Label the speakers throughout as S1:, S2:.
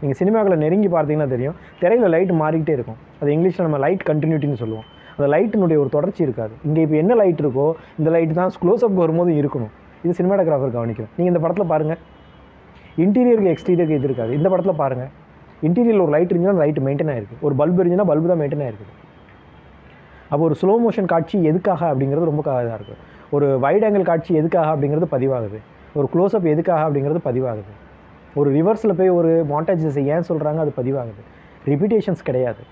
S1: நீங்கள் சினிமாக்களை நெருங்கி பார்த்தீங்கன்னா தெரியும். திரையில் லைட் மாறிக்கிட்டே இருக்கும். அது இங்கிலீஷில் நம்ம லைட் கண்டினியூட்டின்னு சொல்லுவோம். அந்த லைட்டினுடைய ஒரு தொடர்ச்சி இருக்காது. இங்கே இப்போ என்ன லைட் இருக்கோ இந்த லைட் தான் க்ளோஸ்அப் வரும்போது இருக்கணும். இது சினிமாட்டோகிராஃபர் கவனிக்கணும். நீங்கள் இந்த படத்தில் பாருங்கள் இன்டீரியருக்கு எக்ஸ்டீரியருக்கு இது இருக்காது. இந்த படத்தில் பாருங்கள் இன்டீரியரில் ஒரு லைட் இருந்துச்சுன்னா லைட் மெயின்டைன் ஆகிருக்கு ஒரு பல்ப் இருந்துச்சுன்னா பல்பு தான் மெயின்டைன் ஆயிருக்குது. அப்போ ஒரு ஸ்லோ மோஷன் காட்சி எதுக்காக அப்படிங்கிறது ரொம்ப இதாக இருக்குது ஒரு வைட் ஆங்கிள் காட்சி எதுக்காக அப்படிங்கிறது பதிவாகுது. ஒரு க்ளோஸ்அப் எதுக்காக அப்படிங்கிறது பதிவாகுது. ஒரு ரிவர்ஸில் போய் ஒரு மாண்டாஜஸ் ஏன் சொல்கிறாங்க அது பதிவாகுது. ரிப்பீட்டேஷன்ஸ் கிடையாது.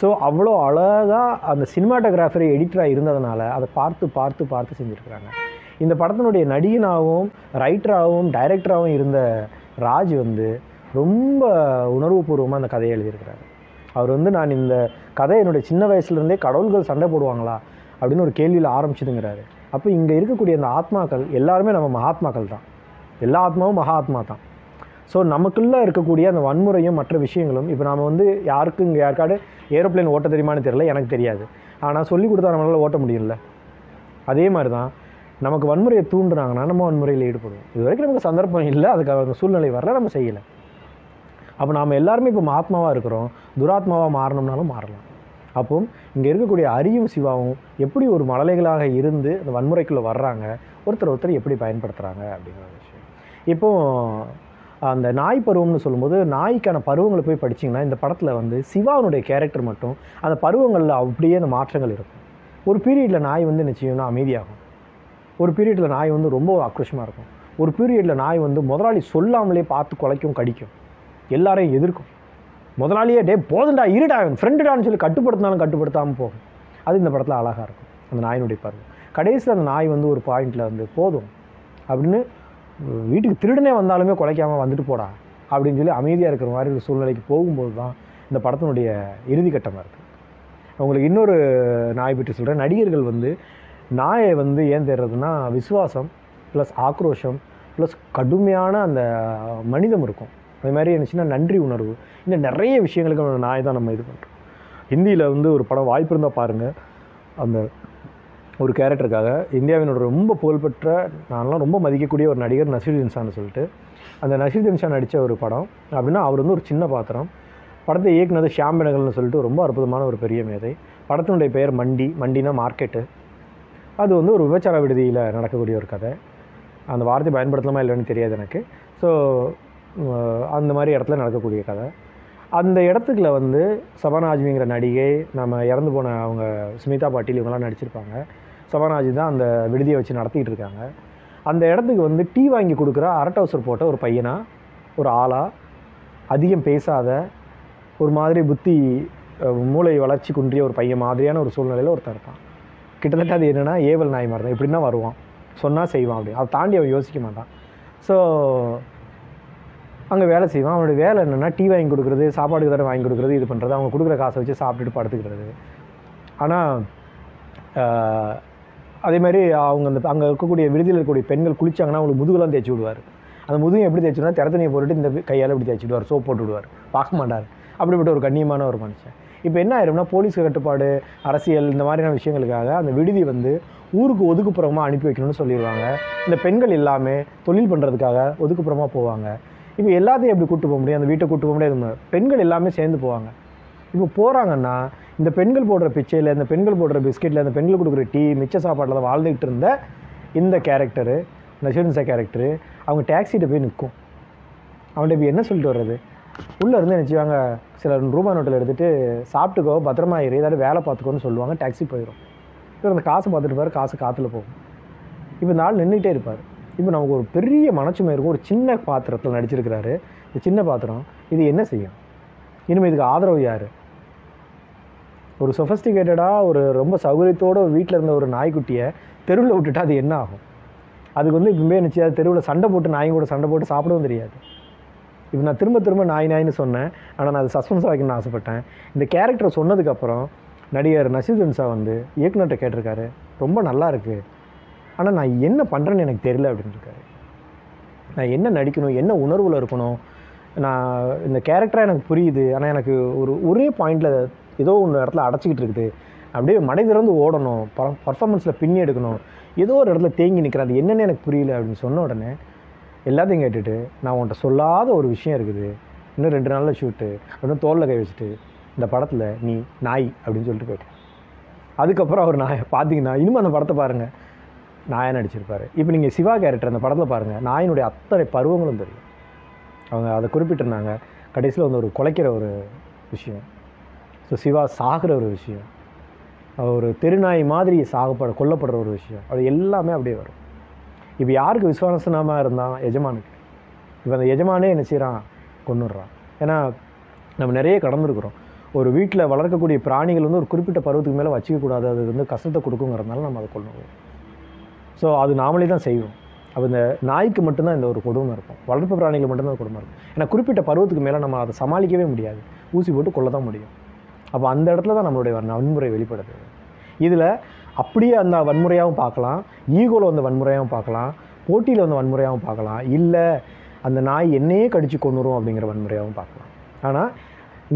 S1: ஸோ அவ்வளோ அழகாக அந்த சினிமாட்டோகிராஃபர் எடிட்டராக இருந்ததுனால அதை பார்த்து பார்த்து பார்த்து செஞ்சுருக்குறாங்க. இந்த படத்தினுடைய நடிகனாகவும் ரைட்டராகவும் டைரக்டராகவும் இருந்த ராஜ் வந்து ரொம்ப உணர்வுபூர்வமாக அந்த கதையை எழுதியிருக்கிறாரு. அவர் வந்து நான் இந்த கதை என்னுடைய சின்ன வயசுலேருந்தே கடவுள்கள் சண்டை போடுவாங்களா? அப்படின்னு ஒரு கேள்வியில் ஆரம்பிச்சுதுங்கிறாரு. அப்போ இங்கே இருக்கக்கூடிய அந்த ஆத்மாக்கள் எல்லாருமே நம்ம மகாத்மாக்கள் தான் எல்லா ஆத்மாவும் மகாத்மா தான் ஸோ நமக்குள்ளே இருக்கக்கூடிய அந்த வன்முறையும் மற்ற விஷயங்களும் இப்போ நாம் வந்து யாருக்கு இங்கே யாருக்காடு ஏரோப்ளேன் ஓட்ட தெரியுமான்னு தெரியல எனக்கு தெரியாது. ஆனால் சொல்லி கொடுத்தா நம்மளால் ஓட்ட முடியல அதே மாதிரி தான் நமக்கு வன்முறையை தூண்டுனாங்கன்னா நம்ம வன்முறையில் ஈடுபடுவோம். இது வரைக்கும் நமக்கு சந்தர்ப்பம் இல்லை அதுக்காக அந்த சூழ்நிலை வரல நம்ம செய்யலை. அப்போ நாம் எல்லாருமே இப்போ மகாத்மாவாக இருக்கிறோம் துராத்மாவாக மாறணும்னாலும் மாறலாம். அப்போ இங்கே இருக்கக்கூடிய அரியும் சிவாவும் எப்படி ஒரு மழலைகளாக இருந்து அந்த வன்முறைக்குள்ளே வர்றாங்க ஒருத்தர் ஒருத்தர் எப்படி பயன்படுத்துகிறாங்க அப்படிங்கிறது. இப்போது அந்த நாய் பருவம்னு சொல்லும்போது நாய்க்கான பருவங்களை போய் படிச்சிங்கன்னா இந்த படத்தில் வந்து சிவானுடைய கேரக்டர் மட்டும் அந்த பருவங்களில் அப்படியே அந்த மாற்றங்கள் இருக்கும். ஒரு பீரியடில் நாய் வந்து என்ன செய்யும்னா அமைதியாகும். ஒரு பீரியடில் நாய் வந்து ரொம்ப ஆக்ரோஷமாக இருக்கும். ஒரு பீரியடில் நாய் வந்து முதலாளி சொல்லாமலே பார்த்து குலைக்கும் கடிக்கும். எல்லாரையும் எதிர்க்கும். முதலாளியே டே போதண்டா இருடா ஃப்ரெண்டுடான்னு சொல்லி கட்டுப்படுத்தினாலும் கட்டுப்படுத்தாமல் போகும் அது இந்த படத்தில் அழகாக இருக்கும் அந்த நாயினுடைய பருவம். கடைசியில் அந்த நாய் வந்து ஒரு பாயிண்டில் வந்து போதும் அப்படின்னு வீட்டுக்கு திருடனே வந்தாலுமே குலைக்காமல் வந்துட்டு போடா அப்படின்னு சொல்லி அமைதியாக இருக்கிற மாதிரி ஒரு சூழ்நிலைக்கு போகும்போது தான் இந்த படத்தினுடைய இறுதிக்கட்டமாக இருக்குது உங்களுக்கு இன்னொரு நாய் பற்றி சொல்கிறேன் நடிகர்கள் வந்து நாயை வந்து ஏன் தேடுறதுன்னா விசுவாசம் ப்ளஸ் ஆக்ரோஷம் ப்ளஸ் கடுமையான அந்த மனிதம் இருக்கும். அது மாதிரி இருந்துச்சுன்னா நன்றி உணர்வு. இன்னும் நிறைய விஷயங்களுக்கு நாயை நாய் தான் நம்ம இது பண்ணுறோம் ஹிந்தியில் வந்து ஒரு படம் வாய்ப்பு இருந்தால் பாருங்கள் அந்த ஒரு கேரக்டருக்காக இந்தியாவினோட ரொம்ப புகழ்பெற்ற நான்லாம் ரொம்ப மதிக்கக்கூடிய ஒரு நடிகர் நசீருதீன் ஷான்னு சொல்லிட்டு. அந்த நசீருதீன் ஷா நடித்த ஒரு படம். அப்படின்னா அவர் வந்து ஒரு சின்ன பாத்திரம். படத்தை இயக்குனது ஷியாம் பெனகல்னு சொல்லிட்டு ரொம்ப அற்புதமான ஒரு பெரிய மேதை. படத்தினுடைய பெயர் மண்டி. மண்டினா மார்க்கெட்டு. அது வந்து ஒரு விபச்சார விடுதியில் நடக்கக்கூடிய ஒரு கதை. அந்த வார்த்தை பயன்படுத்தலாமா இல்லைன்னு தெரியாது எனக்கு. ஸோ அந்த மாதிரி இடத்துல நடக்கக்கூடிய கதை. அந்த இடத்துக்குள்ள வந்து சபானாஜ்மிங்கிற நடிகை நம்ம இறந்து போன அவங்க சுமிதா பாட்டீல் இவங்கெல்லாம் நடிச்சிருப்பாங்க. சபானாஜி தான் அந்த விடுதியை வச்சு நடத்திக்கிட்டு இருக்காங்க. அந்த இடத்துக்கு வந்து டீ வாங்கி கொடுக்குற அரட்டவுசர் போட்ட ஒரு பையனாக ஒரு ஆளாக அதிகம் பேசாத ஒரு மாதிரி புத்தி மூளை வளர்ச்சி குன்றிய ஒரு பையன் மாதிரியான ஒரு சூழ்நிலையில் ஒருத்தர் இருப்பான். கிட்டத்தட்ட அது என்னென்னா ஏவல் நாய் மாதிரி தான் இப்படின்னா வருவான். சொன்னால் செய்வான் அப்படி. அதை தாண்டி அவன் யோசிக்க மாட்டான். ஸோ அங்கே வேலை செய்வான். அவனுடைய வேலை என்னென்னா டீ வாங்கி கொடுக்குறது சாப்பாடுக்கு தடவை வாங்கி கொடுக்குறது இது பண்ணுறது அவங்க கொடுக்குற காசை வச்சு சாப்பிட்டுட்டு படுத்துக்கிறது. ஆனால் அதே மாதிரி அவங்க அந்த அங்கே இருக்கக்கூடிய விடுதியில் இருக்கக்கூடிய பெண்கள் குளிச்சாங்கன்னா அவங்களுக்கு முதுகெல்லாம் தேய்ச்சி விடுவார். அந்த முதுகு எப்படி தேய்ச்சுனா திறத்தனியை போட்டுட்டு இந்த கையால் இப்படி தேய்ச்சி விடுவார். சோப் போட்டு விடுவார். பார்க்க மாட்டார். அப்படிப்பட்ட ஒரு கண்ணியமான ஒரு மனுஷன். இப்போ என்ன ஆயிரும்னா போலீஸ் கட்டுப்பாடு அரசியல் இந்த மாதிரியான விஷயங்களுக்காக அந்த விடுதி வந்து ஊருக்கு ஒதுக்குப்புறமாக அனுப்பி வைக்கணும்னு சொல்லிடுவாங்க இந்த பெண்கள் எல்லாமே தொழில் பண்ணுறதுக்காக ஒதுக்குப்புறமாக போவாங்க. இப்போ எல்லாத்தையும் எப்படி கூட்டு போக முடியும்? அந்த வீட்டை கூப்பிட்டு போக முடியாது. பெண்கள் எல்லாமே சேர்ந்து போவாங்க. இப்போ போகிறாங்கன்னா இந்த பெண்கள் போடுற பிச்சையில் இந்த பெண்கள் போடுற பிஸ்கெட்டில் இந்த பெண்கள் கொடுக்குற டீ மிச்ச சாப்பாட்டில் தான் வாழ்ந்துகிட்டு இருந்த இந்த கேரக்டரு நஷீன்சா கேரக்டரு அவங்க டேக்ஸிகிட்ட போய் நிற்கும் அவன்கிட்ட இப்போ என்ன சொல்லிட்டு வர்றது? உள்ளே இருந்து என்ன செய்வாங்க? சில ரூபா நோட்டில் எடுத்துகிட்டு சாப்பிட்டுக்கோ பத்திரமா இரு ஏதாவது வேலை பார்த்துக்கோன்னு சொல்லுவாங்க டாக்ஸி போயிடும் இவர் அந்த காசை பார்த்துட்டு பாரு காசு காற்றுல போகும். இப்போ இந்த ஆள் நின்றுட்டே இருப்பார். இப்போ நமக்கு ஒரு பெரிய மனச்சுமை இருக்கும் ஒரு சின்ன பாத்திரத்தில் நடிச்சிருக்கிறாரு. இந்த சின்ன பாத்திரம் இது என்ன செய்யும்? இனிமேல் இதுக்கு ஆதரவு யார்? ஒரு சொஃபஸ்டிகேட்டடாக ஒரு ரொம்ப சௌகரியத்தோடு வீட்டில் இருந்த ஒரு நாய்க்குட்டியை தெருவில் விட்டுட்டா அது என்ன ஆகும்? அதுக்கு வந்து இப்பவுமே என்ன தெருவில் சண்டை போட்டு நாயும் கூட சண்டை போட்டு சாப்பிடவும் தெரியாது. இப்போ நான் திரும்ப திரும்ப நாய் நாய்னு சொன்னேன். ஆனால் நான் அது சஸ்பென்ஸாக வைக்கணும்னு ஆசைப்பட்டேன். இந்த கேரக்டர் சொன்னதுக்கப்புறம் நடிகர் நசீர் வந்து இயக்குநர்கிட்ட கேட்டிருக்காரு. ரொம்ப நல்லா இருக்குது ஆனால் நான் என்ன பண்ணுறேன்னு எனக்கு தெரியல அப்படின்னு இருக்காரு. நான் என்ன நடிக்கணும்? என்ன உணர்வில் இருக்கணும்? நான் இந்த கேரக்டராக எனக்கு புரியுது. ஆனால் எனக்கு ஒரு ஒரே பாயிண்டில் ஏதோ ஒன்று இடத்துல அடைச்சிக்கிட்டு இருக்குது. அப்படியே மடை திறந்து ஓடணும். பர்ஃபார்மன்ஸில் பின்னி எடுக்கணும். ஏதோ ஒரு இடத்துல தேங்கி நிற்கிறேன் அது என்னென்னு எனக்கு புரியல அப்படின்னு சொன்ன உடனே எல்லாத்தையும் கேட்டுட்டு நான் உன்கிட்ட சொல்லாத ஒரு விஷயம் இருக்குது. இன்னும் ரெண்டு நாளில் ஷூட்டு அப்படின்னு தோளில் கை வச்சுட்டு இந்த படத்தில் நீ நாய் அப்படின்னு சொல்லிட்டு போயிட்டேன். அதுக்கப்புறம் அவர் நாயை பார்த்தீங்கன்னா இன்னும் அந்த படத்தை பாருங்கள் நாயை நடிச்சிருப்பார். இப்போ நீங்கள் சிவா கேரக்டர் அந்த படத்தில் பாருங்கள் நாயினுடைய அத்தனை பருவங்களும் தெரியும். அவங்க அதை குறிப்பிட்டிருந்தாங்க. கடைசியில் வந்து ஒரு குலைக்கிற ஒரு விஷயம். ஸோ சிவா சாகிற ஒரு விஷயம். ஒரு தெருநாய் மாதிரி சாகப்பட கொல்லப்படுற ஒரு விஷயம். அது எல்லாமே அப்படியே வரும். இப்போ யாருக்கு விசுவாசனமாக இருந்தான் எஜமானுக்கு? இப்போ அந்த எஜமானே என்ன செய்கிறான் கொண்டுடுறான் ஏன்னா நம்ம நிறைய கடந்துருக்குறோம். ஒரு வீட்டில் வளர்க்கக்கூடிய பிராணிகள் வந்து ஒரு குறிப்பிட்ட பருவத்துக்கு மேலே வச்சிக்கக்கூடாது அது வந்து கஷ்டத்தை கொடுக்குங்கிறதுனால நம்ம அதை கொள்ளுவோம் ஸோ அது நாமளே தான் செய்வோம். அப்போ இந்த நாய்க்கு மட்டும்தான் இந்த ஒரு கொடுமை இருக்கும். வளர்ப்பு பிராணிகள் மட்டும்தான் கொடுமை இருக்கும். ஏன்னா குறிப்பிட்ட பருவத்துக்கு மேலே நம்ம அதை சமாளிக்கவே முடியாது. ஊசி போட்டு கொள்ள தான் முடியும். அப்போ அந்த இடத்துல தான் நம்மளுடைய வன்முறை வெளிப்படுது. இதில் அப்படியே அந்த வன்முறையாகவும் பார்க்கலாம் ஈகோவில் வந்த வன்முறையாகவும் பார்க்கலாம் போட்டியில் வந்த வன்முறையாகவும் பார்க்கலாம் இல்லை அந்த நாய் என்னையே கடிச்சு கொண்டுரும் அப்படிங்கிற வன்முறையாகவும் பார்க்கலாம். ஆனால்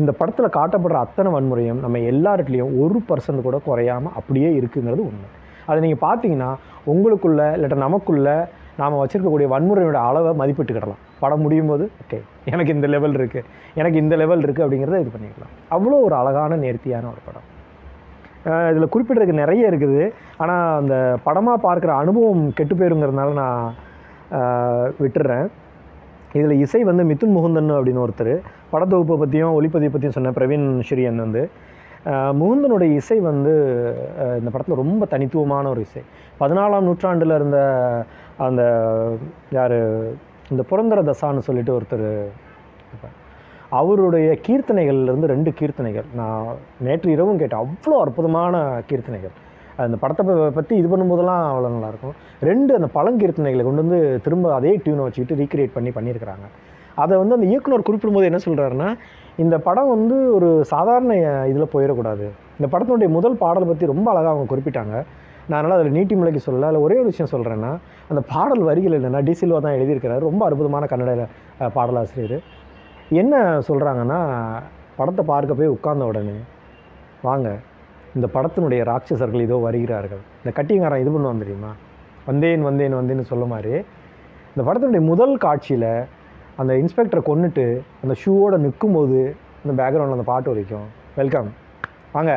S1: இந்த படத்தில் காட்டப்படுற அத்தனை வன்முறையும் நம்ம எல்லாருட்லேயும் ஒரு பர்சன்ட் கூட குறையாமல் அப்படியே இருக்குங்கிறது உண்மை. அதை நீங்கள் பார்த்தீங்கன்னா உங்களுக்குள்ளே இல்லாட்ட நமக்குள்ளே நாம் வச்சுருக்கக்கூடிய வன்முறையோட அளவை மதிப்பிட்டுக்கிடலாம். படம் முடியும் போது ஓகே எனக்கு இந்த லெவல் இருக்குது எனக்கு இந்த லெவல் இருக்குது அப்படிங்கிறத இது பண்ணிக்கலாம். அவ்வளோ ஒரு அழகான நேர்த்தியான ஒரு படம். இதில் குறிப்பிட்டதுக்கு நிறைய இருக்குது. ஆனால் அந்த படமாக பார்க்குற அனுபவம் கெட்டு போயிருங்கிறதுனால நான் விட்டுறேன். விட்டுடுறேன் இதில் இசை வந்து மிதுன் முகுந்தன் அப்படின்னு ஒருத்தர் படத்தொகுப்பை பற்றியும் ஒளிப்பதிவு பற்றியும் சொன்ன பிரவீன் ஸ்ரீயன் வந்து முகுந்தனுடைய இசை வந்து இந்த படத்தில் ரொம்ப தனித்துவமான ஒரு இசை. பதினாலாம் நூற்றாண்டில் இருந்த அந்த யார் இந்த புரந்தர தசான்னு சொல்லிட்டு ஒருத்தர் அவருடைய கீர்த்தனைகள்லேருந்து ரெண்டு கீர்த்தனைகள். நான் நேற்று இரவும் கேட்டேன். அவ்வளோ அற்புதமான கீர்த்தனைகள். அந்த படத்தை பற்றி இது பண்ணும்போதெல்லாம் அவ்வளோ நல்லாயிருக்கும். ரெண்டு அந்த பழங்கீர்த்தனைகளை கொண்டு வந்து திரும்ப அதே டியூனை வச்சுக்கிட்டு ரீக்ரியேட் பண்ணி பண்ணியிருக்கிறாங்க. அதை வந்து அந்த இயக்குனர் குறிப்பிடும்போது என்ன சொல்கிறாருன்னா இந்த படம் வந்து ஒரு சாதாரண இதில் போயிடக்கூடாது. இந்த படத்தினுடைய முதல் பாடலை பற்றி ரொம்ப அழகாக அவங்க குறிப்பிட்டாங்க. நான் அதனால் அதில் நீட்டி முளைக்கு சொல்லலை. அதில் ஒரே ஒரு விஷயம் சொல்கிறேன்னா அந்த பாடல் வரிகள் இல்லைன்னா டிசில்வா தான் எழுதியிருக்கிறாரு. ரொம்ப அற்புதமான கன்னட பாடலாசிரியர். என்ன சொல்கிறாங்கன்னா படத்தை பார்க்க போய் உட்கார்ந்த உடனே வாங்க இந்த படத்தினுடைய ராட்சசர்கள் இதோ வருகிறார்கள். இந்த கட்டிங்காரன் இது பண்ணுவான் தெரியுமா? வந்தேன் வந்தேன் வந்தேன்னு சொல்ல மாதிரி இந்த படத்தினுடைய முதல் காட்சியில் அந்த இன்ஸ்பெக்டரை கொன்னுட்டு அந்த ஷூவோட நிற்கும்போது அந்த பேக்ரவுண்டில் அந்த பாட்டு வரைக்கும் வெல்கம் வாங்க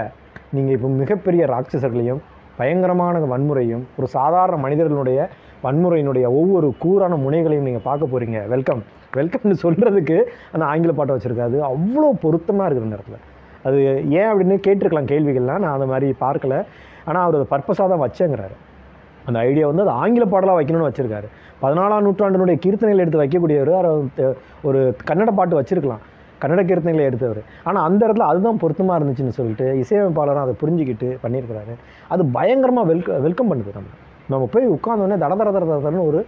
S1: நீங்கள் இப்போ மிகப்பெரிய ராட்சசர்களையும் பயங்கரமான வன்முறையும் ஒரு சாதாரண மனிதர்களுடைய வன்முறையினுடைய ஒவ்வொரு கூரான முனைகளையும் நீங்கள் பார்க்க போகிறீங்க வெல்கம் வெல்கம்னு சொல்கிறதுக்கு அந்த ஆங்கில பாட்டை வச்சுருக்காது அவ்வளோ பொருத்தமாக இருக்குது இந்த இடத்துல. அது ஏன் அப்படின்னு கேட்டிருக்கலாம் கேள்விகள்லாம். நான் அந்த மாதிரி பார்க்கல. ஆனால் அவர் அதை பர்பஸாக தான் வச்சேங்கிறாரு. அந்த ஐடியா வந்து அது ஆங்கில பாடலாக வைக்கணும்னு வச்சுருக்காரு. பதினாலாம் நூற்றாண்டினுடைய கீர்த்தனைகள் எடுத்து வைக்கக்கூடியவர் ஒரு கன்னட பாட்டு வச்சுருக்கலாம். கன்னட கீர்த்தனைகளை எடுத்தவர். ஆனால் அந்த இடத்துல அதுதான் பொருத்தமாக இருந்துச்சுன்னு சொல்லிட்டு இசையமைப்பாளரும் அதை புரிஞ்சுக்கிட்டு பண்ணியிருக்கிறாரு. அது பயங்கரமாக வெல்க வெல்கம் பண்ணுது நம்ம நம்ம போய் உட்காந்தோடனே தட தட தட தடன்னு ஒரு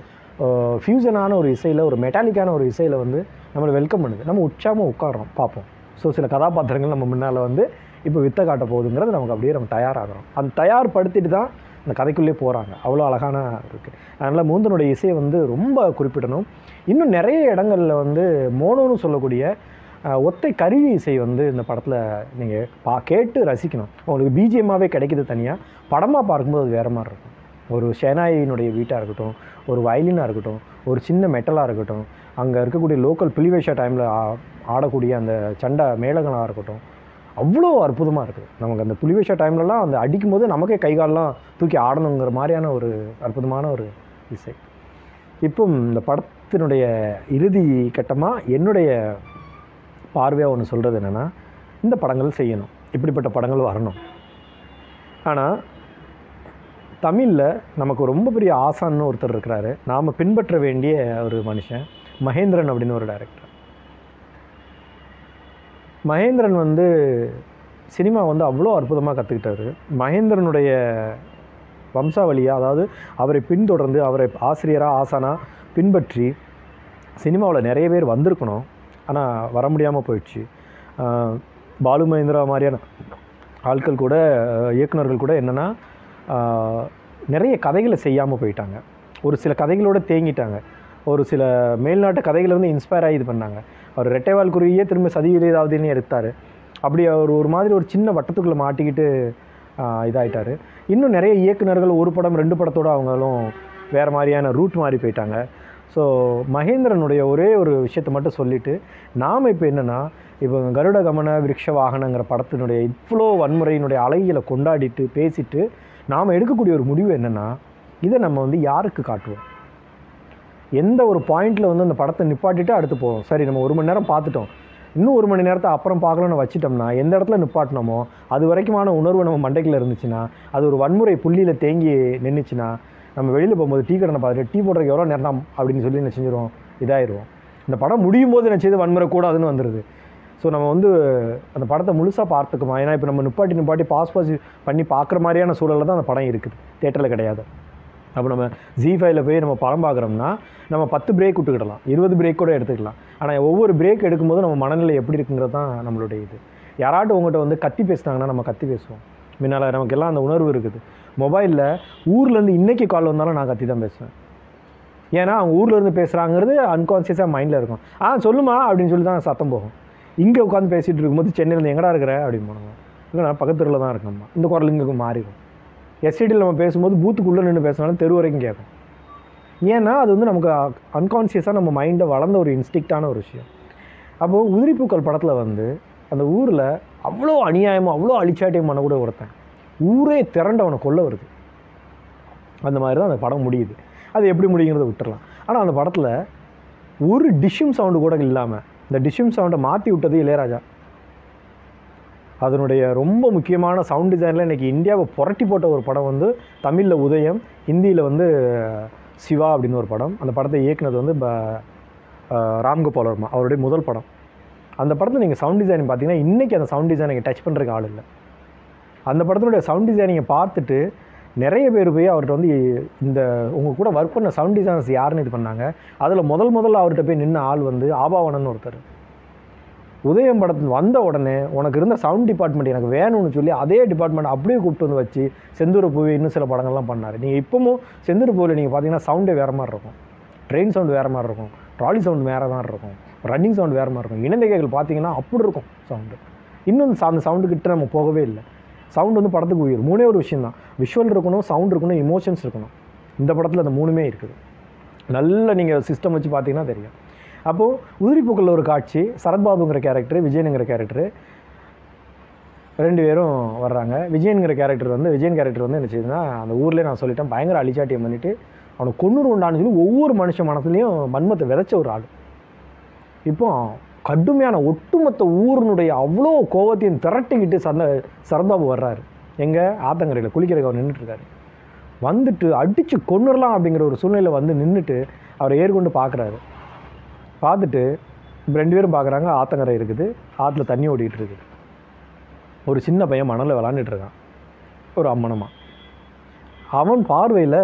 S1: ஃபியூசனான ஒரு இசையில் ஒரு மெட்டாலிக்கான ஒரு இசையில் வந்து நம்மளை வெல்கம் பண்ணுது. நம்ம உற்சாகமாக உட்காடுறோம் பார்ப்போம். ஸோ சில கதாபாத்திரங்கள் நம்ம முன்னால் வந்து இப்போ வித்த காட்ட போகுதுங்கிறது நமக்கு அப்படியே நம்ம தயாராகிறோம். அந்த தயார்படுத்திட்டு தான் அந்த கதைக்குள்ளே போகிறாங்க அவ்வளோ அழகான இருக்குது அதனால் மூந்தனுடைய இசையை வந்து ரொம்ப குறிப்பிடணும். இன்னும் நிறைய இடங்களில் வந்து மோனோன்னு சொல்லக்கூடிய ஒத்தை கருவி இசை வந்து இந்த படத்தில் நீங்கள் பா கேட்டு ரசிக்கணும். உங்களுக்கு பிஜிஎம்மாகவே கிடைக்கிது தனியாக படமாக பார்க்கும்போது அது வேறு மாதிரி இருக்கும். ஒரு ஷெனாயினுடைய வீட்டாக இருக்கட்டும் ஒரு வயலினாக இருக்கட்டும் ஒரு சின்ன மெட்டலாக இருக்கட்டும் அங்கே இருக்கக்கூடிய லோக்கல் பிலிவேஷா டைமில் ஆடக்கூடிய அந்த சண்டை மேளங்களாக இருக்கட்டும் அவ்வளோ அற்புதமாக இருக்குது நமக்கு அந்த புலிவேஷ டைம்லலாம் அந்த அடிக்கும்போது நமக்கே கை தூக்கி ஆடணுங்கிற மாதிரியான ஒரு அற்புதமான ஒரு இசை. இப்போ இந்த படத்தினுடைய இறுதி கட்டமாக என்னுடைய பார்வையாக ஒன்று சொல்கிறது என்னென்னா இந்த படங்கள் செய்யணும். இப்படிப்பட்ட படங்கள் வரணும். ஆனால் தமிழில் நமக்கு ரொம்ப பெரிய ஆசான்னு ஒருத்தர் இருக்கிறாரு. நாம் பின்பற்ற வேண்டிய ஒரு மனுஷன் மகேந்திரன் அப்படின்னு ஒரு டைரக்டர் மகேந்திரன் வந்து சினிமா வந்து அவ்வளோ அற்புதமாக கற்றுக்கிட்டாரு மகேந்திரனுடைய வம்சாவளியாக அதாவது அவரை பின்தொடர்ந்து அவரை ஆசிரியராக ஆசானாக பின்பற்றி சினிமாவில் நிறைய பேர் வந்திருக்கணும். ஆனால் வர முடியாமல் போயிடுச்சு. பாலு மகேந்திரா மாதிரியான ஆட்கள் கூட இயக்குநர்கள் இயக்குனர்கள் கூட என்னென்னா நிறைய கதைகளை செய்யாமல் போயிட்டாங்க. ஒரு சில கதைகளோட தேங்கிட்டாங்க. ஒரு சில மேல்நாட்டு கதைகளை வந்து இன்ஸ்பயர் ஆகி இது பண்ணாங்க. அவர் ரெட்டைவால் குருவியே திரும்ப சதி ஏதாவதுன்னு எடுத்தார். அப்படி அவர் ஒரு மாதிரி ஒரு சின்ன வட்டத்துக்குள்ளே மாட்டிக்கிட்டு இதாகிட்டார் இன்னும் நிறைய இயக்குனர்கள் ஒரு படம் ரெண்டு படத்தோட அவங்களும் வேறு மாதிரியான ரூட் மாறி போயிட்டாங்க. ஸோ மகேந்திரனுடைய ஒரே ஒரு விஷயத்தை மட்டும் சொல்லிவிட்டு நாம் இப்போ என்னென்னா இப்போ கருட கமன விருட்ச வாகனங்கிற படத்தினுடைய இவ்வளோ வன்முறையினுடைய அலைகளை கொண்டாடிட்டு பேசிட்டு நாம் எடுக்கக்கூடிய ஒரு முடிவு என்னென்னா இதை நம்ம வந்து யாருக்கு காட்டுவோம்? எந்த ஒரு பாயிண்ட்டில் வந்து அந்த படத்தை நிப்பாட்டிட்டு அடுத்து போவோம் சரி நம்ம ஒரு மணி நேரம் பார்த்துட்டோம். இன்னும் ஒரு மணி நேரத்தை அப்புறம் பார்க்கலாம்னு வச்சிட்டோம்னா எந்த இடத்துல நிப்பாட்டினோமோ அது வரைக்குமான உணர்வு நம்ம மண்டைக்கில் இருந்துச்சுன்னா அது ஒரு வன்முறை புள்ளியில் தேங்கி நின்றுச்சுன்னா நம்ம வெளியில் போகும்போது டீ கடனை பார்த்துட்டு டீ போடுறதுக்கு எவ்வளோ நேரம் அப்படின்னு சொல்லி என்ன செஞ்சிருவோம்? இதாயிடுவோம் இந்த படம் முடியும் போது என்ன செய்து வன்முறை கூடாதுன்னு வந்துடுது ஸோ நம்ம வந்து அந்த படத்தை முழுசாக பார்த்துக்குமா? ஏன்னா இப்போ நம்ம நிப்பாட்டி நிப்பாட்டி பாஸ் பாஸ் பண்ணி பார்க்குற மாதிரியான சூழலில் தான் அந்த படம் இருக்குது. தேட்டரில் கிடையாது. அப்போ நம்ம ஜி ஃபைவ்ல போய் நம்ம படம் பார்க்குறோம்னா நம்ம பத்து பிரேக் விட்டுக்கிடலாம். இருபது பிரேக் கூட எடுத்துக்கலாம். ஆனால் ஒவ்வொரு பிரேக் எடுக்கும்போது நம்ம மனநிலை எப்படி இருக்குங்கிறது தான் நம்மளுடைய இது. யாராட்டும் உங்கள்கிட்ட வந்து கத்தி பேசுனாங்கன்னா நம்ம கத்தி பேசுவோம். முன்னால் நமக்கெல்லாம் அந்த உணர்வு இருக்குது. மொபைலில் ஊர்லேருந்து இன்றைக்கி கால் வந்தாலும் நான் கத்தி தான் பேசுவேன். ஏன்னா அவங்க ஊர்லேருந்து பேசுகிறாங்கிறது அன்கான்சியஸாக மைண்டில் இருக்கும். ஆ சொல்லுமா? அப்படின்னு சொல்லி தான் சத்தம் போகும். இங்கே உட்காந்து பேசிகிட்டு இருக்கும்போது சென்னையில் எங்கடா இருக்கிற? அப்படின்னு போனாங்க இல்லை நான் பக்கத்துல தான் இருக்கேம்மா. இந்த குரல் இங்கே மாறிடும். எஸ்டிடியில் நம்ம பேசும்போது பூத்துக்குள்ளே நின்று பேசினாலும் தெரு வரைக்கும் கேட்கும் ஏன்னா அது வந்து நமக்கு அன்கான்சியஸாக நம்ம மைண்டை வளர்ந்த ஒரு இன்ஸ்டிக்டான ஒரு விஷயம். அப்போது உதிரிப்பூக்கள் படத்தில் வந்து அந்த ஊரில் அவ்வளோ அநியாயமாக அவ்வளோ அழிச்சாட்டியம் பண்ணக்கூட ஒருத்தன் ஊரே திரண்டு அவனை கொல்ல வருது. அந்த மாதிரி தான் அந்த படம் முடியுது. அது எப்படி முடியுங்கிறத விட்டுறலாம். ஆனால் அந்த படத்தில் ஒரு டிஷ்ஷும் சவுண்டு கூட இல்லாமல் இந்த டிஷ்ஷும் சவுண்டை மாற்றி விட்டது இளையராஜா. அதனுடைய ரொம்ப முக்கியமான சவுண்ட் டிசைனில் இன்றைக்கி இந்தியாவை புரட்டி போட்ட ஒரு படம் வந்து தமிழில் உதயம் ஹிந்தியில் வந்து சிவா அப்படின்னு ஒரு படம். அந்த படத்தை இயக்குனது வந்து ப ராம்கோபால் வர்மா அவருடைய முதல் படம். அந்த படத்தை நீங்கள் சவுண்ட் டிசைனிங் பார்த்தீங்கன்னா இன்றைக்கி அந்த சவுண்ட் டிசைனிங்கை டச் பண்ணுறதுக்கு ஆள் இல்லை. அந்த படத்தினுடைய சவுண்ட் டிசைனிங்கை பார்த்துட்டு நிறைய பேர் போய் அவர்கிட்ட வந்து இந்த உங்கள் கூட ஒர்க் பண்ண சவுண்ட் டிசைனர்ஸ் யாருன்னு இது பண்ணாங்க. அதில் முதல் முதல்ல அவர்கிட்ட போய் நின்ன ஆள் வந்து ஆபாவனன் ஒருத்தர். உதயம் படத்தில் வந்த உடனே உனக்கு இருந்த சவுண்ட் டிபார்ட்மெண்ட் எனக்கு வேணும்னு சொல்லி அதே டிபார்ட்மெண்ட் அப்படியே கூப்பிட்டு வந்து வச்சு செந்தூர் பூவி இன்னும் சில படங்கள்லாம் பண்ணார். நீங்கள் இப்போவும் செந்தூர் பூவில் நீங்கள் பார்த்தீங்கன்னா சவுண்டே வேறு மாதிரி இருக்கும். ட்ரெயின் சவுண்ட் வேறு மாதிரி இருக்கும். ட்ராலி சவுண்ட் வேறு மாதிரி இருக்கும். ரன்னிங் சவுண்ட் வேறு மாதிரி இருக்கும். இணைந்தகைகள் பார்த்தீங்கன்னா அப்படி இருக்கும் சவுண்டு இன்னும் அந்த சவுண்டு கிட்ட நம்ம போகவே இல்லை. சவுண்டு வந்து படத்துக்கு உயிர். மூணே ஒரு விஷயம் தான். விஷுவல் இருக்கணும் சவுண்ட் இருக்கணும் இமோஷன்ஸ் இருக்கணும். இந்த படத்தில் அந்த மூணுமே இருக்குது. நல்ல நீங்கள் சிஸ்டம் வச்சு பார்த்தீங்கன்னா தெரியும். அப்போது உதிரிப்பூக்களில் ஒரு காட்சி சரத்பாபுங்கிற கேரக்டர் விஜயனுங்கிற கேரக்டரு ரெண்டு பேரும் வர்றாங்க. விஜயனுங்கிற கேரக்டர் வந்து விஜயன் கேரக்டர் வந்து என்ன செய்யுதுன்னா அந்த ஊர்லேயே நான் சொல்லிட்டேன் பயங்கர அழிச்சாட்டியம் பண்ணிவிட்டு அவனை கொன்னூர் உண்டான்னு சொல்லி ஒவ்வொரு மனுஷ மனசுலேயும் மன்மத்தை விதைச்ச ஒரு ஆள். இப்போ கடுமையான ஒட்டுமொத்த ஊரினுடைய அவ்வளோ கோவத்தையும் திரட்டிக்கிட்டு சந்த சரத்பாபு வர்றாரு. எங்கே? ஆத்தங்கரையில் குளிக்கிறக்கு அவர் நின்றுட்டு இருக்காரு வந்துட்டு அடித்து கொண்டுடலாம் அப்படிங்கிற ஒரு சூழ்நிலை வந்து நின்றுட்டு அவரை ஏற்கொண்டு பார்க்குறாரு. பார்த்துட்டு இப்போ ரெண்டு பேரும் பார்க்குறாங்க ஆத்தங்கரை இருக்குது ஆற்றுல தண்ணி ஓடிட்டு இருக்குது. ஒரு சின்ன பையன் மணலில் விளாண்டுட்டு இருக்கான். ஒரு அம்மனமாக அவன் பார்வையில்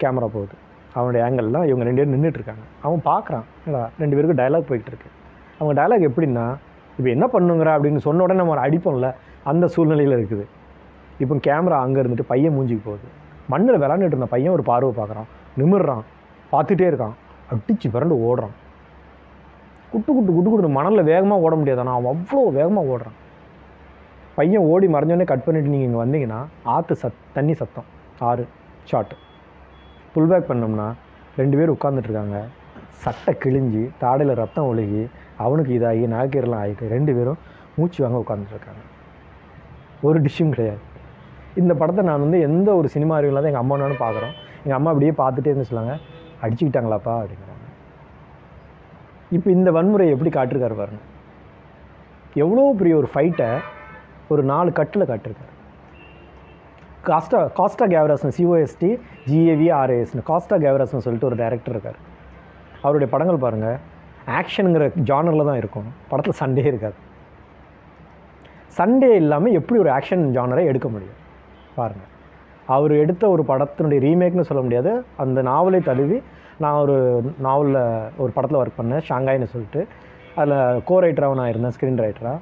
S1: கேமரா போகுது. அவனுடைய ஆங்கிள்லாம் இவங்க ரெண்டு பேரும் நின்றுட்டு இருக்காங்க. அவன் பார்க்குறான் என்னடா ரெண்டு பேருக்கும் டயலாக் போயிட்டு இருக்கு. அவங்க டயலாக் எப்படின்னா இப்போ என்ன பண்ணுங்கிற அப்படின்னு சொன்ன உடனே நம்ம அடிப்போம்ல அந்த சூழ்நிலையில் இருக்குது. இப்போ கேமரா அங்கே இருந்துட்டு பையன் மூஞ்சிக்கு போகுது. மண்ணில் விளாண்டுட்டு இருந்த பையன் ஒரு பார்வை பார்க்குறான். நிமிடுறான் பார்த்துட்டே இருக்கான். அடிச்சு பிறண்டு ஓடுறான். குட்டு குட்டு குட்டு குட்டு மணலில் வேகமாக ஓட முடியாது. நான் அவ்வளோ வேகமாக ஓடுறான். பையன் ஓடி மறைஞ்சோடனே கட் பண்ணிட்டு நீங்கள் இங்கே வந்தீங்கன்னா ஆற்று சத் தண்ணி சத்தம். ஆறு ஷார்ட்டு புல் பேக் பண்ணோம்னா ரெண்டு பேர் உட்காந்துட்ருக்காங்க சட்டை கிழிஞ்சி தாடையில் ரத்தம் ஒழுகி அவனுக்கு இதாகி நாக்கீரெல்லாம் ஆகிட்டு ரெண்டு பேரும் மூச்சு வாங்க உட்காந்துட்ருக்காங்க ஒரு டிஷ்ஷும் கிடையாது. இந்த படத்தை நான் வந்து எந்த ஒரு சினிமா அறிவில்லாத எங்கள் அம்மா பார்க்குறோம். எங்கள் அம்மா அப்படியே பார்த்துட்டே இருந்து சொல்லுவாங்க அடிச்சுக்கிட்டாங்களாப்பா? அப்படிங்கிற. இப்போ இந்த வன்முறையை எப்படி காட்டிருக்காரு பாருங்க. எவ்வளோ பெரிய ஒரு ஃபைட்டை ஒரு நாலு கட்டில் காட்டிருக்காரு. காஸ்டா காஸ்டா கேவராஸ்னு சிஓஎஸ்டி ஜிஏவி ஆர்ஏஎஸ்னு காஸ்டா கேவராஸ்னு சொல்லிட்டு ஒரு டேரக்டர் இருக்கார். அவருடைய படங்கள் பாருங்கள் ஆக்ஷனுங்கிற ஜானரில் தான் இருக்கும். படத்தில் சண்டே இருக்காது. சண்டே இல்லாமல் எப்படி ஒரு ஆக்ஷன் ஜானரை எடுக்க முடியும்? பாருங்கள் அவர் எடுத்த ஒரு படத்தினுடைய ரீமேக்னு சொல்ல முடியாது. அந்த நாவலை தழுவி நான் ஒரு நாவலில் ஒரு படத்தில் ஒர்க் பண்ணேன் ஷாங்காய்னு சொல்லிட்டு. அதில் கோ ரைட்டராக நான் இருந்தேன் ஸ்க்ரீன் ரைட்டராக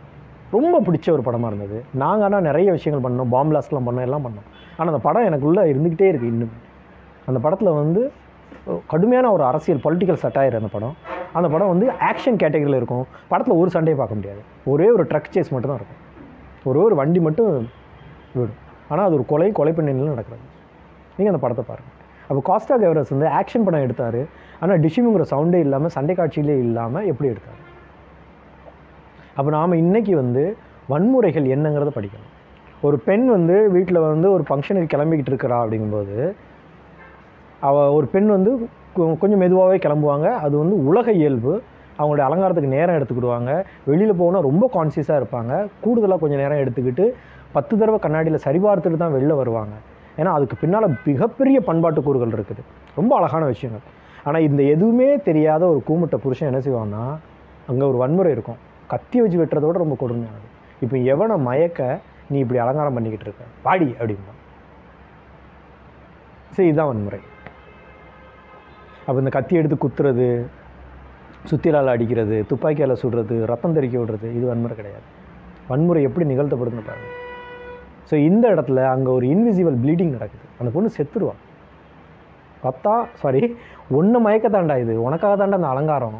S1: ரொம்ப பிடிச்ச ஒரு படமாக இருந்தது. நாங்கள் ஆனால் நிறைய விஷயங்கள் பண்ணோம் பாம் பண்ணோம் எல்லாம் பண்ணோம். ஆனால் அந்த படம் எனக்குள்ளே இருந்துக்கிட்டே இருக்குது இன்னும். அந்த படத்தில் வந்து கடுமையான ஒரு அரசியல் பொலிட்டிக்கல் சட்டாயர் அந்த படம். அந்த படம் வந்து ஆக்ஷன் கேட்டகரியில் இருக்கும். படத்தில் ஒரு சண்டையை பார்க்க முடியாது. ஒரே ஒரு ட்ரக் சேஸ் மட்டும் தான் இருக்கும். ஒரே ஒரு வண்டி மட்டும் விடும். ஆனால் அது ஒரு கொலை கொலை பண்ணில நடக்கிறது. நீங்கள் அந்த படத்தை பாருங்கள் அப்போ காஸ்டா கேவரஸ் வந்து ஆக்ஷன் படம் எடுத்தார். ஆனால் டிஷிமுங்கிற சவுண்டே இல்லாமல் சண்டை காட்சியிலே இல்லாமல் எப்படி எடுத்தார்? அப்போ நாம் இன்னைக்கு வந்து வன்முறைகள் என்னங்கிறத படிக்கணும். ஒரு பெண் வந்து வீட்டில் வந்து ஒரு ஃபங்க்ஷனுக்கு கிளம்பிக்கிட்டு இருக்கிறா அப்படிங்கும்போது அவள் ஒரு பெண் வந்து கொஞ்சம் மெதுவாகவே கிளம்புவாங்க. அது வந்து உலக இயல்பு. அவங்களுடைய அலங்காரத்துக்கு நேரம் எடுத்துக்கிடுவாங்க. வெளியில் போனால் ரொம்ப கான்சியஸாக இருப்பாங்க. கூடுதலாக கொஞ்சம் நேரம் எடுத்துக்கிட்டு பத்து தடவை கண்ணாடியில் சரிபார்த்துட்டு தான் வெளில வருவாங்க. ஏன்னா அதுக்கு பின்னால் மிகப்பெரிய பண்பாட்டு கூறுகள் இருக்குது. ரொம்ப அழகான விஷயங்கள். ஆனால் இந்த எதுவுமே தெரியாத ஒரு கூமுட்ட புருஷன் என்ன செய்வான்னா அங்கே ஒரு வன்முறை இருக்கும். கத்தி வச்சு வெட்டுறதோட ரொம்ப கொடுமையானது. இப்போ எவனை மயக்க நீ இப்படி அலங்காரம் பண்ணிக்கிட்டு இருக்க? பாடி அப்படிம்பா சரி இதுதான் வன்முறை. அப்போ இந்த கத்தி எடுத்து குத்துறது சுத்திலால் அடிக்கிறது துப்பாக்கியால் சுடுறது ரத்தம் தெறிக்க விடுறது இது வன்முறை கிடையாது. வன்முறை எப்படி நிகழ்த்தப்படுதுன்னு பாருங்கள் ஸோ இந்த இடத்துல அங்கே ஒரு இன்விசிபிள் ப்ளீடிங் நடக்குது. அந்த பொண்ணு செத்துருவா. பத்தா சாரி ஒன்று மயக்கத்தாண்டா இது. உனக்காக தாண்டா அந்த அலங்காரம்.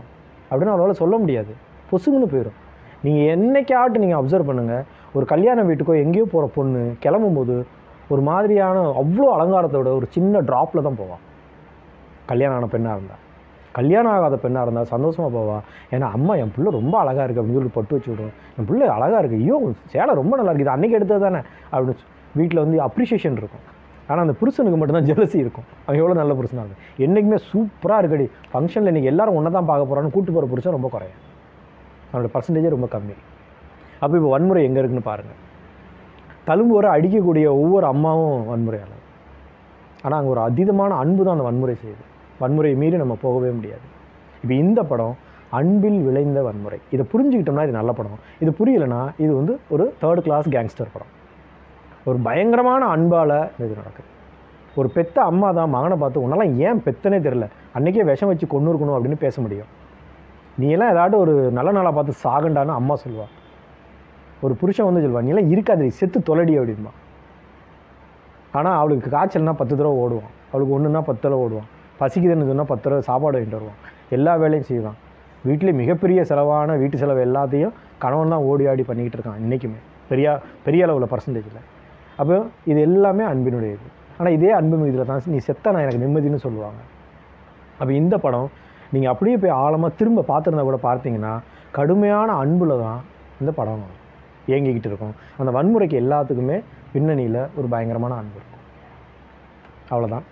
S1: அப்படின்னு அவளால் சொல்ல முடியாது. பொசுங்குன்னு போயிடும் நீங்கள் என்னைக்காட்டும் நீங்கள் அப்சர்வ் பண்ணுங்கள் ஒரு கல்யாண வீட்டுக்கோ எங்கேயோ போகிற பொண்ணு கிளம்பும்போது ஒரு மாதிரியான அவ்வளோ அலங்காரத்தோட ஒரு சின்ன ட்ராப்பில் தான் போவான் கல்யாணம் ஆன பெண்ணாக இருந்தால் கல்யாணம் ஆகாத பெண்ணாக இருந்தால் சந்தோஷமாக போவா? ஏன்னா அம்மா என் பிள்ளை ரொம்ப அழகாக இருக்குது அப்படின்னு சொல்லி பட்டு வச்சு விடுவோம் என் பிள்ளை அழகாக இருக்குது ஐயோ சேலை ரொம்ப நல்லா இருக்குது. அன்றைக்கி எடுத்தது தானே? அப்படின்னு வீட்டில் வந்து அப்ரிஷியேஷன் இருக்கும். ஆனால் அந்த புருஷனுக்கு மட்டும்தான் ஜெலசி இருக்கும். அவன் எவ்வளோ நல்ல புருஷனாக இருக்கும் என்றைக்குமே சூப்பராக இருக்கடி. ஃபங்க்ஷனில் இன்றைக்கி எல்லோரும் ஒன்று தான் பார்க்க போகிறான்னு கூட்டு போகிற புருஷன் ரொம்ப குறையும் அவனோட பர்சன்டேஜே ரொம்ப கம்மி. அப்போ இப்போ வன்முறை எங்கே இருக்குன்னு பாருங்கள் தழும்பு வர அடிக்கக்கூடிய ஒவ்வொரு அம்மாவும் வன்முறையான ஆனால் அங்கே ஒரு அதீதமான அன்பு தான் அந்த வன்முறை செய்யுது. வன்முறையை மீறி நம்ம போகவே முடியாது. இப்போ இந்த படம் அன்பில் விளைந்த வன்முறை. இதை புரிஞ்சுக்கிட்டோம்னா இது நல்ல படம். இது புரியலைன்னா இது வந்து ஒரு தேர்ட் கிளாஸ் கேங்ஸ்டர் படம். ஒரு பயங்கரமான அன்பால் இது நடக்குது. ஒரு பெத்த அம்மா தான் மகனை பார்த்து உன்னெல்லாம் ஏன் பெத்தனே தெரில அன்றைக்கே விஷம் வச்சு கொண்டு இருக்கணும் அப்படின்னு பேச முடியும். நீ எல்லாம் ஏதாவது ஒரு நல்ல நாளாக பார்த்து சாகண்டான்னு அம்மா சொல்லுவாள் ஒரு புருஷன் வந்து சொல்லுவா நீ எல்லாம் இருக்காது செத்து தொலைடி அப்படின்பா. ஆனால் அவளுக்கு காய்ச்சல்னா பத்து தடவை ஓடுவான். அவளுக்கு ஒன்றுனா பத்து தடவை ஓடுவான். பசிக்குதுன்னு சொன்னால் பத்து ரூபா சாப்பாடு வாங்கிட்டு வருவான். எல்லா வேலையும் செய்வான். வீட்டிலே மிகப்பெரிய செலவான வீட்டு செலவு எல்லாத்தையும் கணவன் தான் ஓடி ஆடி பண்ணிக்கிட்டு இருக்கான் இன்றைக்குமே பெரிய பெரிய அளவில் பர்சன்டேஜில் அப்போ இது எல்லாமே அன்பினுடைய இது ஆனால் இதே அன்பு இதில் தான் நீ செத்தனா நான் எனக்கு நிம்மதின்னு சொல்லுவாங்க. அப்போ இந்த படம் நீங்கள் அப்படியே போய் ஆழமாக திரும்ப பார்த்துருந்தா கூட பார்த்தீங்கன்னா கடுமையான அன்பில் தான் இந்த படம் இயங்கிக்கிட்டு இருக்கும். அந்த வன்முறைக்கு எல்லாத்துக்குமே பின்னணியில் ஒரு பயங்கரமான அன்பு இருக்கும். அவ்வளோதான்